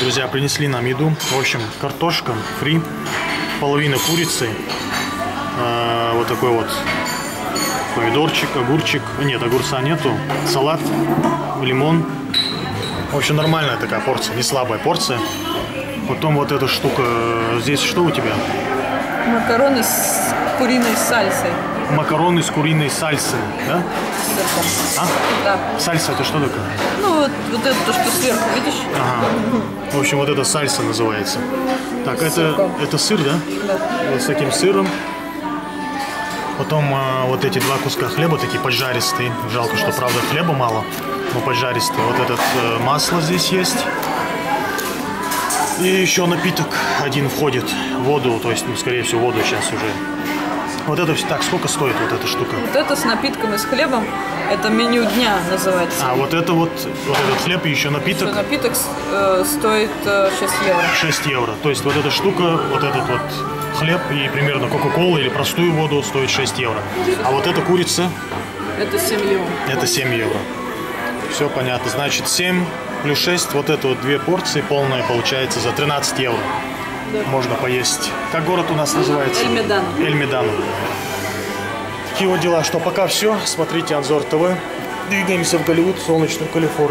друзья, принесли нам еду. В общем, картошка фри, половина курицы, э, вот такой вот помидорчик, огурчик. Нет, огурца нету. Салат, лимон. В общем, нормальная такая порция, не слабая порция. Потом вот эта штука. Здесь что у тебя? Макароны с куриной сальсой. Макароны с куриной сальсой, да? с сырком. А? Да. Сальса это что такое? Ну вот, вот это то, что сверху, видишь? Ага. В общем, вот это сальса называется. Так, это, это сыр, да? Да. Вот с таким сыром. Потом а, вот эти два куска хлеба такие поджаристые. Жалко, что, правда, хлеба мало, но поджаристые. Вот этот э, масло здесь есть. И еще напиток один входит. Воду, то есть, ну, скорее всего, воду сейчас уже. Вот это все. Так, сколько стоит вот эта штука? Вот это с напитком и с хлебом, это меню дня называется. А, вот это вот, вот этот хлеб и еще напиток напиток э, стоит э, 6 евро. 6 евро. То есть вот эта штука, вот этот вот хлеб и примерно Кока-Кола или простую воду стоит 6 евро. А вот эта курица, Это 7 евро. это 7 евро. Все понятно. Значит, 7 плюс 6, вот это вот две порции полная получается за 13 евро. Можно поесть. Как город у нас называется? Эльмедан. Эльмедан. Такие вот дела, что пока все. Смотрите Анзор ТВ. Двигаемся в Голливуд, солнечную Калифорнию.